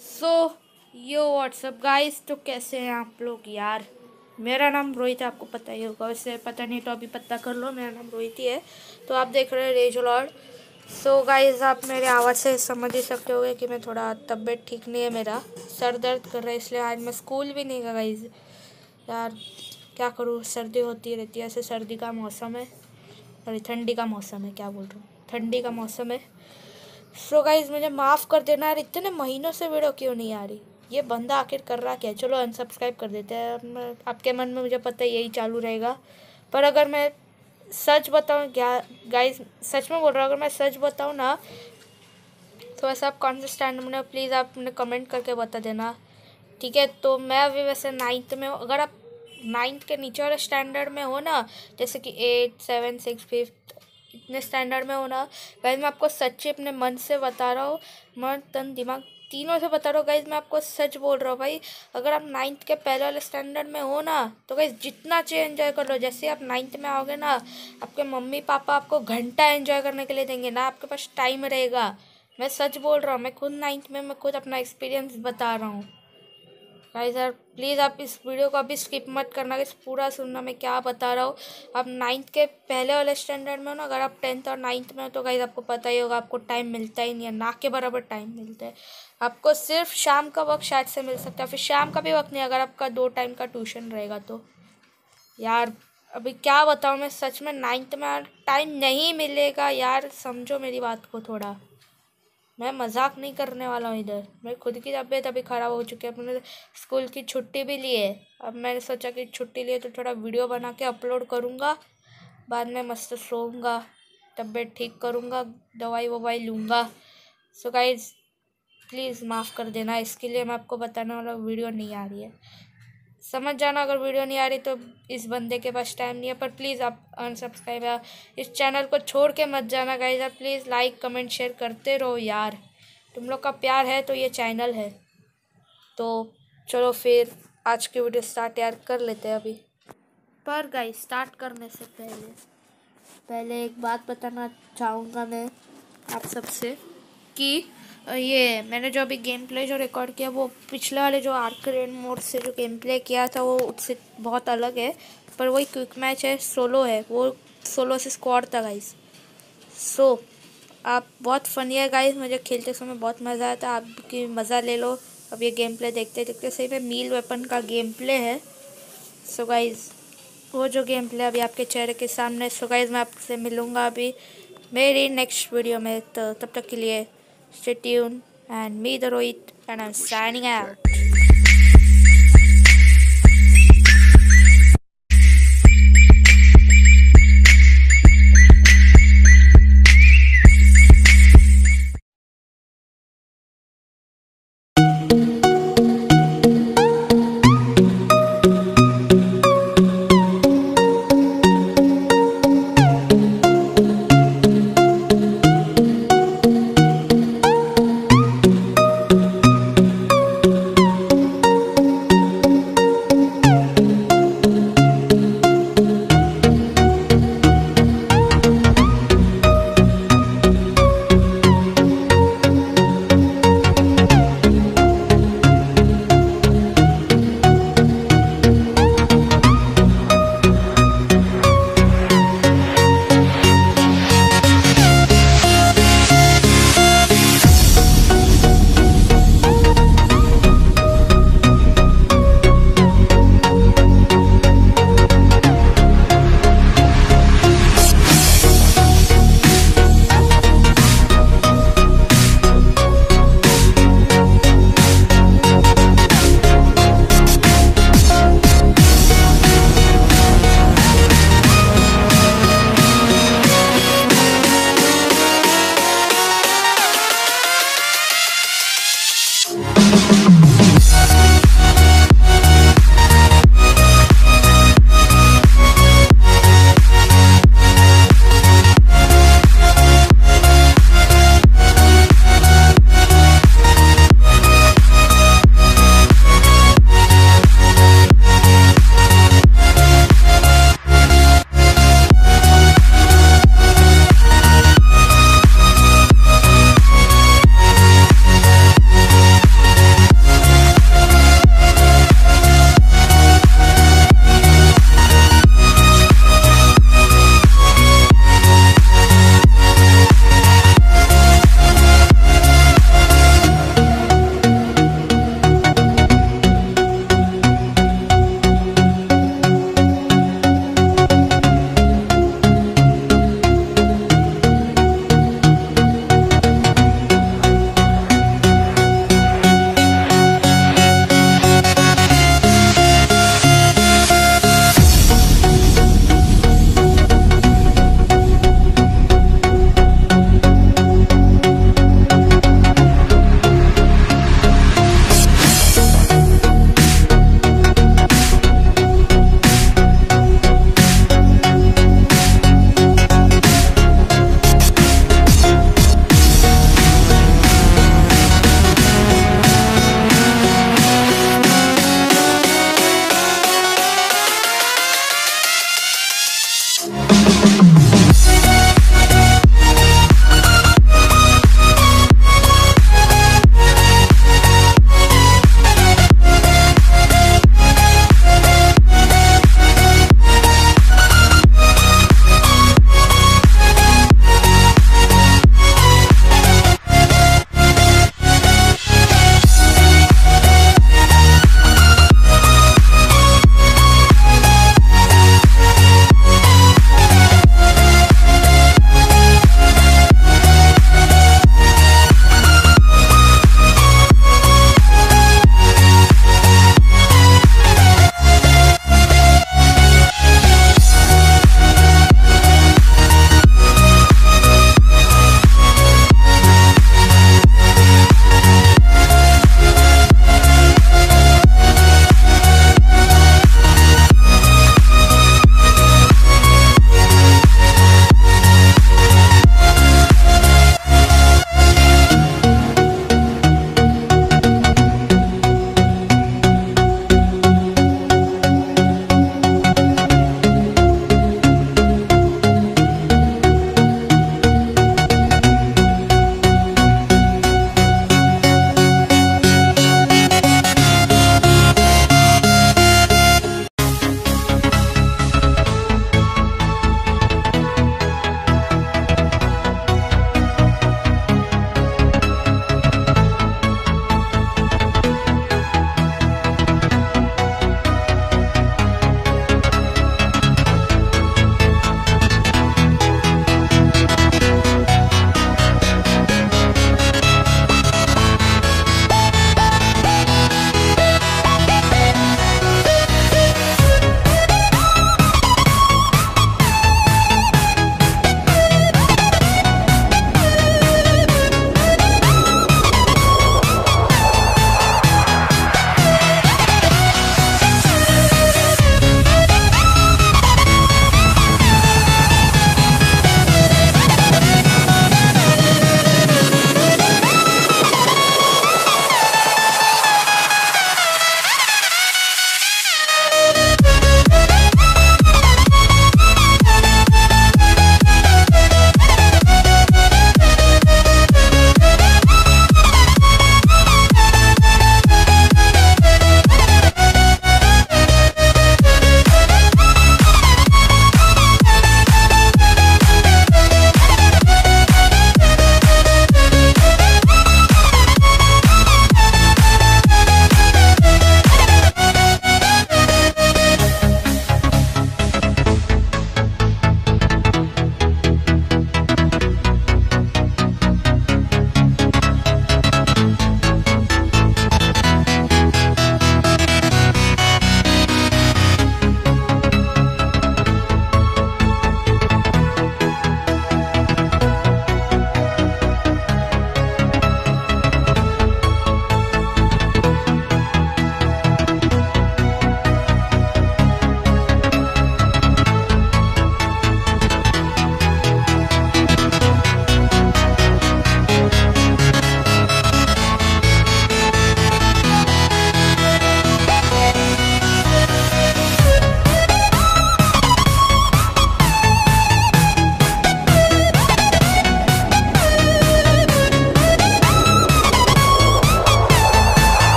सो यो WhatsApp guys तो कैसे हैं आप लोग? यार, मेरा नाम रोहित है, आपको पता ही होगा। वैसे पता नहीं तो अभी पता कर लो, मेरा नाम रोहित ही है। तो आप देख रहे हैं रेज लॉर्ड। सो गाइस आप मेरे आवाज़ से समझ ही सकते होगे कि मैं थोड़ा तबीयत ठीक नहीं है मेरा। सर दर्द कर रहा है, इसलिए आज मैं स्कूल भी नहीं गया गाइस यार, क्या करूँ? सर्दी होती रहती है, ऐसे सर्दी का मौसम है। और ठंडी का मौसम है, क्या बोल रहा हूँ? ठंडी का मौसम है। सो गाइज़ मुझे माफ़ कर देना यार, इतने महीनों से वीडियो क्यों नहीं आ रही? ये बंदा आखिर कर रहा क्या? चलो अनसब्सक्राइब कर देते हैं। आपके मन में मुझे पता है, यही चालू रहेगा। पर अगर मैं सच बताऊँ, क्या गाइज़ सच में बोल रहा हूँ, अगर मैं सच बताऊँ ना तो वैसे आप कौन से स्टैंड में प्लीज़ आप मुझे कमेंट करके बता देना। ठीक है? तो मैं अभी वैसे नाइन्थ में हूँ। अगर आप नाइन्थ के नीचे वाले स्टैंडर्ड में हो ना, जैसे कि एट सेवन सिक्स फिफ्थ इतने स्टैंडर्ड में होना। गाइज़ मैं आपको सच्ची अपने मन से बता रहा हूँ। मन, तन, दिमाग तीनों से बता रहा हूँ। गाइज़ मैं आपको सच बोल रहा हूँ भाई, अगर आप नाइन्थ के पहले वाले स्टैंडर्ड में हो ना तो गाइज़ जितना चाहिए एंजॉय कर लो। जैसे आप नाइन्थ में आओगे ना, आपके मम्मी, पापा आपको घंटा एंजॉय करने के लिए देंगे ना, आपके पास टाइम रहेगा। मैं सच बोल रहा हूँ, मैं खुद नाइन्थ में, मैं खुद अपना एक्सपीरियंस बता रहा हूँ। गाइस यार प्लीज़ आप इस वीडियो को अभी स्किप मत करना। इस पूरा सुनना, मैं क्या बता रहा हूँ। आप नाइन्थ के पहले वाले स्टैंडर्ड में हो ना, अगर आप टेंथ और नाइन्थ में हो तो गाइज़ आपको पता ही होगा, आपको टाइम मिलता ही नहीं है। ना के बराबर टाइम मिलता है। आपको सिर्फ़ शाम का वक्त शायद से मिल सकता है, फिर शाम का भी वक्त नहीं, अगर आपका दो टाइम का ट्यूशन रहेगा तो। यार, अभी क्या बताऊँ, मैं सच में नाइन्थ में टाइम नहीं मिलेगा। यार, समझो मेरी बात को थोड़ा। मैं मज़ाक नहीं करने वाला हूँ इधर। मेरी खुद की तबीयत अभी ख़राब हो चुकी है। अपने स्कूल की छुट्टी भी ली है। अब मैंने सोचा कि छुट्टी लिए तो थोड़ा वीडियो बना के अपलोड करूँगा। बाद में मस्त सोऊँगा, तबीयत ठीक करूँगा, दवाई ववाई लूँगा। सो गाइज़ प्लीज़ माफ़ कर देना। इसके लिए मैं आपको बताने वाला वीडियो नहीं आ रही है। समझ जाना अगर वीडियो नहीं आ रही तो इस बंदे के पास टाइम नहीं है, पर प्लीज़ आप अनसब्सक्राइब या इस चैनल को छोड़ के मत जाना गाइज़ आप प्लीज़ लाइक कमेंट शेयर करते रहो यार। तुम लोग का प्यार है तो ये चैनल है। तो चलो फिर आज की वीडियो स्टार्ट यार कर लेते हैं अभी। पर गाइज़ स्टार्ट करने से पहले पहले एक बात बताना चाहूँगा मैं आप सबसे। कि ये मैंने जो अभी गेम प्ले जो रिकॉर्ड किया वो पिछले वाले जो आर्करेन मोड से जो गेम प्ले किया था वो उससे बहुत अलग है पर वही क्विक मैच है सोलो है वो सोलो से स्क्वाड था गाइस सो so, आप बहुत फनी है गाइस मुझे खेलते समय बहुत मज़ा आया था आपकी मज़ा ले लो. अब ये गेम प्ले देखते देखते सही में मील वेपन का गेम प्ले है. सो so, गाइज़ वो जो गेम प्ले अभी आपके चेहरे के सामने सो गाइज़ मैं आपसे मिलूँगा अभी मेरी नेक्स्ट वीडियो में. तो तब तक के लिए Stay tuned and me the Rohit and I'm signing out.